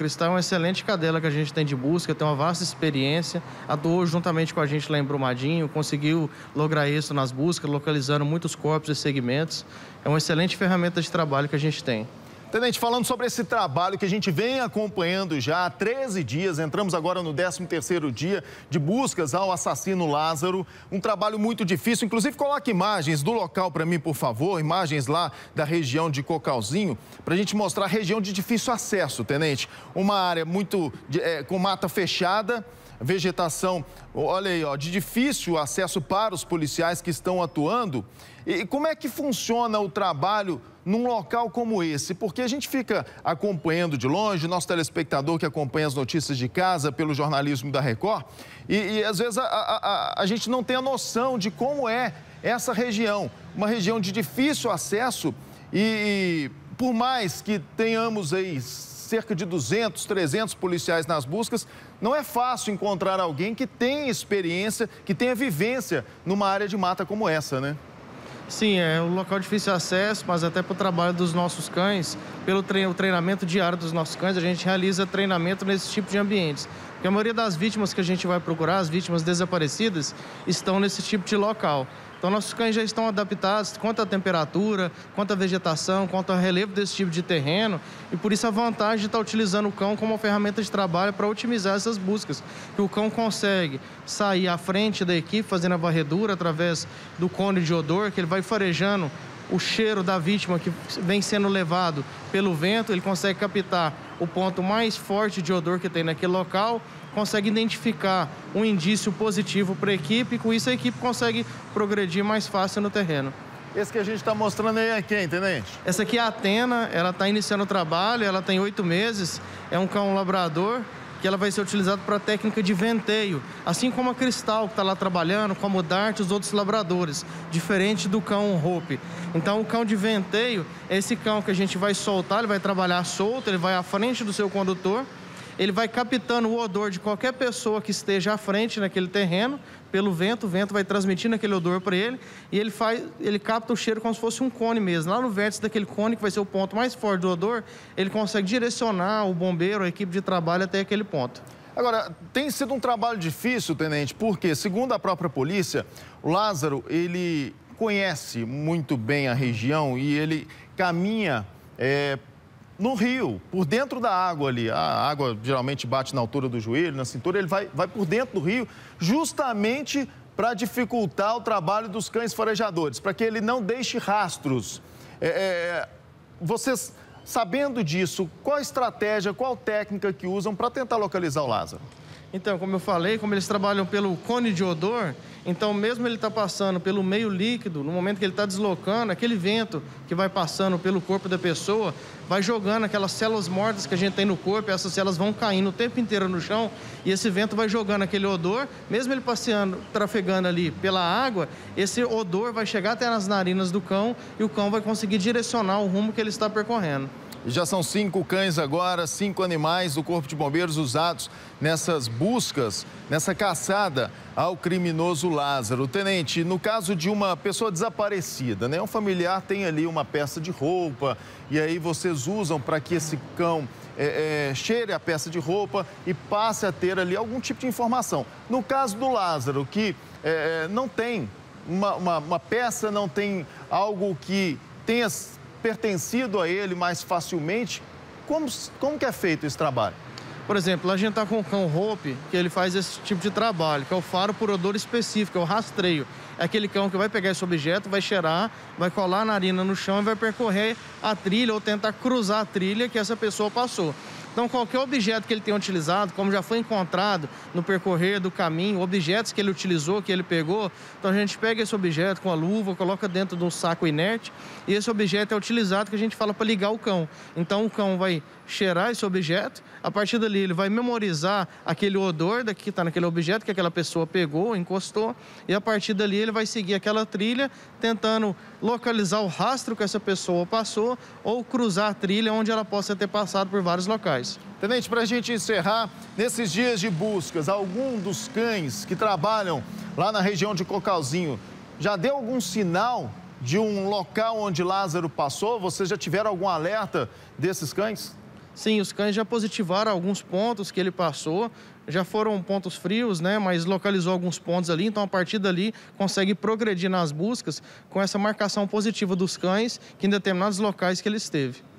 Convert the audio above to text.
Cristal é uma excelente cadela que a gente tem de busca, tem uma vasta experiência, atuou juntamente com a gente lá em Brumadinho, conseguiu lograr isso nas buscas, localizando muitos corpos e segmentos. É uma excelente ferramenta de trabalho que a gente tem. Tenente, falando sobre esse trabalho que a gente vem acompanhando já há 13 dias, entramos agora no 13º dia de buscas ao assassino Lázaro, um trabalho muito difícil, inclusive coloque imagens do local para mim, por favor, imagens lá da região de Cocalzinho, para a gente mostrar a região de difícil acesso, Tenente, uma área muito é, com mata fechada, vegetação, olha aí, ó, de difícil acesso para os policiais que estão atuando. E como é que funciona o trabalho num local como esse? Porque a gente fica acompanhando de longe, nosso telespectador que acompanha as notícias de casa pelo jornalismo da Record, e, e às vezes a, a, a, a gente não tem a noção de como é essa região, uma região de difícil acesso e, e por mais que tenhamos aí cerca de 200, 300 policiais nas buscas, não é fácil encontrar alguém que tenha experiência, que tenha vivência numa área de mata como essa, né? Sim, é um local de difícil acesso, mas até para o trabalho dos nossos cães, pelo treinamento diário dos nossos cães, a gente realiza treinamento nesse tipo de ambientes. Porque a maioria das vítimas que a gente vai procurar, as vítimas desaparecidas, estão nesse tipo de local. Então, nossos cães já estão adaptados quanto à temperatura, quanto à vegetação, quanto ao relevo desse tipo de terreno. E por isso a vantagem de estar utilizando o cão como uma ferramenta de trabalho para otimizar essas buscas. Que o cão consegue sair à frente da equipe, fazendo a varredura através do cone de odor, que ele vai farejando o cheiro da vítima que vem sendo levado pelo vento, ele consegue captar o ponto mais forte de odor que tem naquele local, consegue identificar um indício positivo para a equipe, e com isso a equipe consegue progredir mais fácil no terreno. Esse que a gente está mostrando aí é quem, tenente? Essa aqui é a Atena, ela está iniciando o trabalho, ela tem oito meses, é um cão labrador, que ela vai ser utilizada para a técnica de venteio, assim como a Cristal, que está lá trabalhando, como o Dart e os outros labradores, diferente do cão Hope. Então, o cão de venteio é esse cão que a gente vai soltar, ele vai trabalhar solto, ele vai à frente do seu condutor, ele vai captando o odor de qualquer pessoa que esteja à frente naquele terreno, pelo vento, o vento vai transmitindo aquele odor para ele e ele faz, ele capta o cheiro como se fosse um cone mesmo. Lá no vértice daquele cone, que vai ser o ponto mais forte do odor, ele consegue direcionar o bombeiro, a equipe de trabalho até aquele ponto. Agora, tem sido um trabalho difícil, tenente, porque, segundo a própria polícia, o Lázaro, ele conhece muito bem a região e ele caminha é, no rio, por dentro da água ali. A água geralmente bate na altura do joelho, na cintura, ele vai, vai por dentro do rio, justamente para dificultar o trabalho dos cães farejadores, para que ele não deixe rastros. É, é, vocês, sabendo disso, qual a estratégia, qual técnica que usam para tentar localizar o Lázaro? Então, como eu falei, como eles trabalham pelo cone de odor, então mesmo ele está passando pelo meio líquido, no momento que ele está deslocando, aquele vento que vai passando pelo corpo da pessoa, vai jogando aquelas células mortas que a gente tem no corpo, essas células vão caindo o tempo inteiro no chão, e esse vento vai jogando aquele odor, mesmo ele passeando, trafegando ali pela água, esse odor vai chegar até nas narinas do cão e o cão vai conseguir direcionar o rumo que ele está percorrendo. Já são cinco cães agora, cinco animais do Corpo de Bombeiros usados nessas buscas, nessa caçada ao criminoso Lázaro. Tenente, no caso de uma pessoa desaparecida, né? Um familiar tem ali uma peça de roupa e aí vocês usam para que esse cão é, é, cheire a peça de roupa e passe a ter ali algum tipo de informação. No caso do Lázaro, que é, é não tem uma, uma, uma peça, não tem algo que tenha pertencido a ele mais facilmente. Como, como que é feito esse trabalho? Por exemplo, a gente está com o cão Hope, que ele faz esse tipo de trabalho, que é o faro por odor específico, é o rastreio. É aquele cão que vai pegar esse objeto, vai cheirar, vai colar a narina no chão e vai percorrer a trilha ou tentar cruzar a trilha que essa pessoa passou. Então, qualquer objeto que ele tenha utilizado, como já foi encontrado no percorrer do caminho, objetos que ele utilizou, que ele pegou, então a gente pega esse objeto com a luva, coloca dentro de um saco inerte e esse objeto é utilizado que a gente fala para ligar o cão. Então, o cão vai cheirar esse objeto, a partir dali ele vai memorizar aquele odor que está naquele objeto que aquela pessoa pegou, encostou, e a partir dali ele vai seguir aquela trilha, tentando localizar o rastro que essa pessoa passou ou cruzar a trilha onde ela possa ter passado por vários locais. Tenente, para a gente encerrar, nesses dias de buscas, algum dos cães que trabalham lá na região de Cocalzinho já deu algum sinal de um local onde Lázaro passou? Vocês já tiveram algum alerta desses cães? Sim, os cães já positivaram alguns pontos que ele passou, já foram pontos frios, né? Mas localizou alguns pontos ali, então a partir dali consegue progredir nas buscas com essa marcação positiva dos cães que em determinados locais que ele esteve.